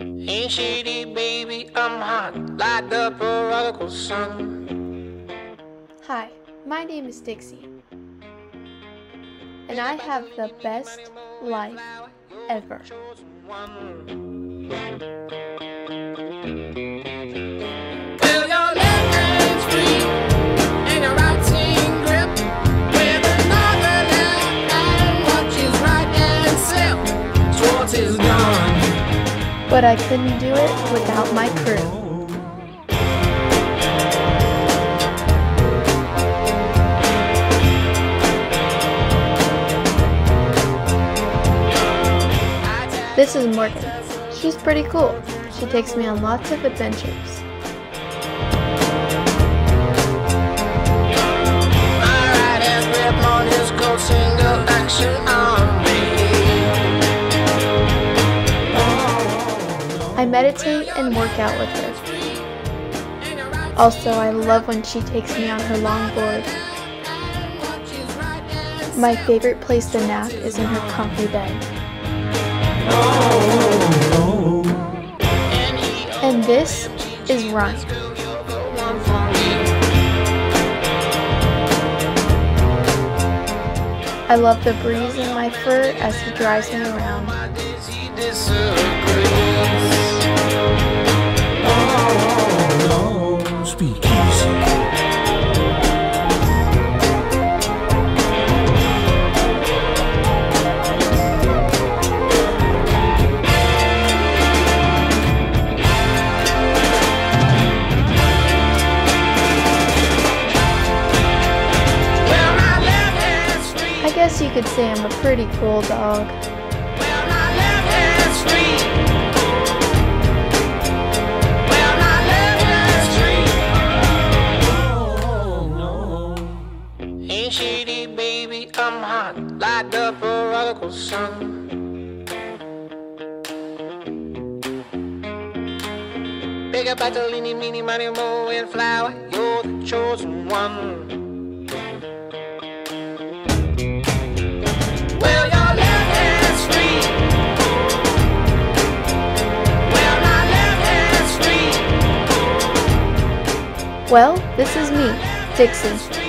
Ain't shady, baby, I'm hot, like the prodigal son. Hi, my name is Dixie, and I have the best life ever. But I couldn't do it without my crew. This is Morgan. She's pretty cool. She takes me on lots of adventures. I meditate and work out with her. Also, I love when she takes me on her longboard. My favorite place to nap is in her comfy bed. And this is Run. I love the breeze in my fur as he drives me around. Speakeasy. Well, my left hand's free. I guess you could say I'm a pretty cool dog. Well, my left hand's free. Well, Ain't shady, baby, I'm hot like the prodigal son. Big up Bartolini, meeny, money, mo, and flower, you're the chosen one. Well, this is me, Dixie.